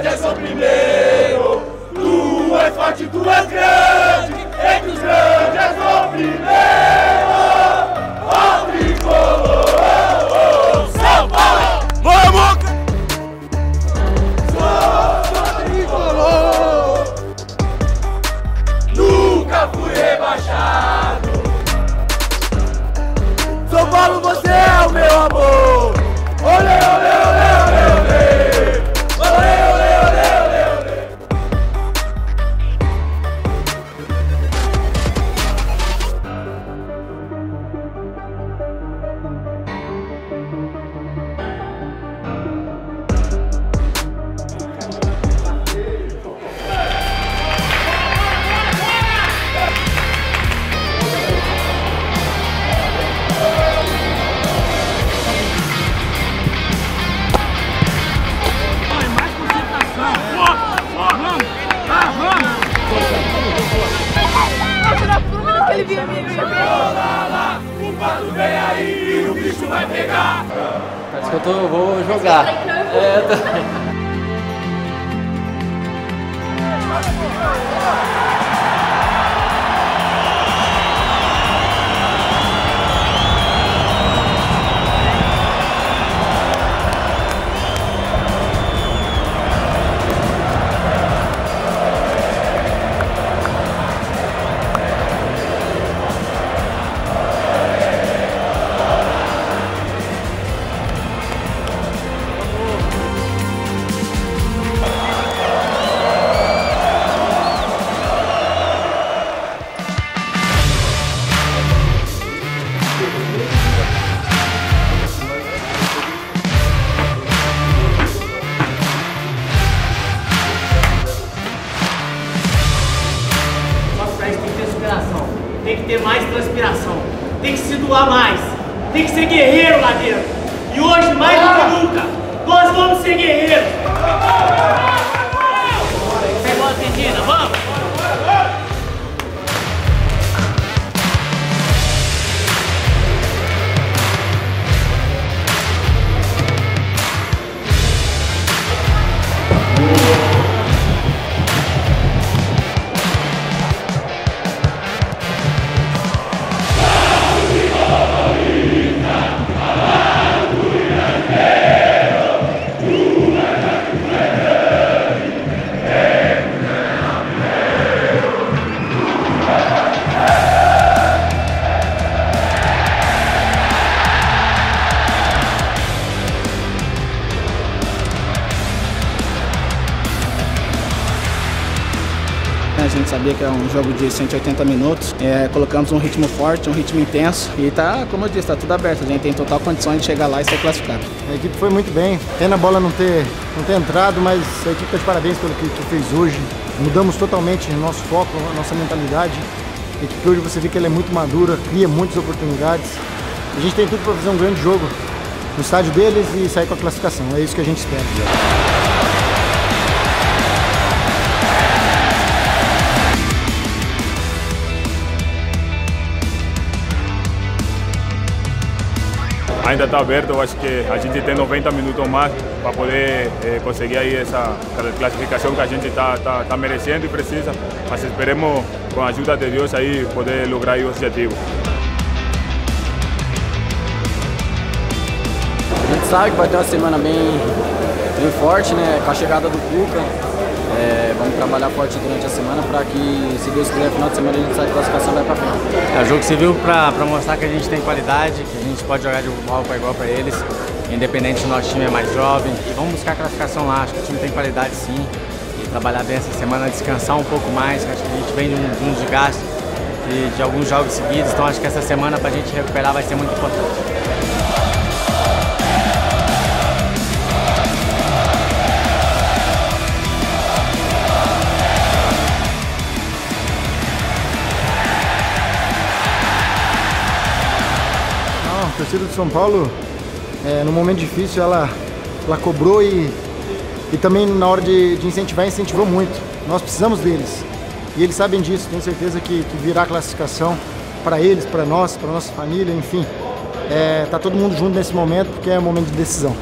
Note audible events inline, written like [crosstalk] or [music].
grande és vai pegar. Acho que eu tô, vou jogar. É, eu tô... [laughs] [laughs] ter mais transpiração, tem que se doar mais, tem que ser guerreiro lá dentro. E hoje, mais do que nunca, nós vamos ser guerreiros. Sabia que é um jogo de 180 minutos. É, colocamos um ritmo forte, um ritmo intenso. E tá, como eu disse, tá tudo aberto. A gente tem total condição de chegar lá e ser classificado. A equipe foi muito bem. Pena a bola não ter, não ter entrado, mas a equipe está de parabéns pelo que, que fez hoje. Mudamos totalmente nosso foco, a nossa mentalidade. A equipe hoje você vê que ela é muito madura, cria muitas oportunidades. A gente tem tudo para fazer um grande jogo no estádio deles e sair com a classificação. É isso que a gente espera. Ainda está aberto. Eu acho que a gente tem 90 minutos mais para poder eh, conseguir aí essa classificação que a gente está tá, tá merecendo e precisa. Mas esperemos, com a ajuda de Deus, aí poder lograr aí o objetivo. A gente sabe que vai ter uma semana bem, bem forte, né? Com a chegada do Cuca. É, vamos trabalhar forte durante a semana para que, se Deus quiser, no final de semana a gente sai de classificação e vai para frente. É, o jogo serviu para mostrar que a gente tem qualidade, que a gente pode jogar de igual para igual para eles, independente se o nosso time é mais jovem. E vamos buscar a classificação lá, acho que o time tem qualidade sim. E trabalhar bem essa semana, descansar um pouco mais, acho que a gente vem de um, de um desgaste de, de alguns jogos seguidos, então acho que essa semana para a gente recuperar vai ser muito importante. Torcida do São Paulo, é, no momento difícil, ela, ela cobrou e, e também na hora de, de incentivar, incentivou muito. Nós precisamos deles. E eles sabem disso, tenho certeza que, que virá classificação para eles, para nós, para nossa família, enfim. É, tá todo mundo junto nesse momento porque é um momento de decisão.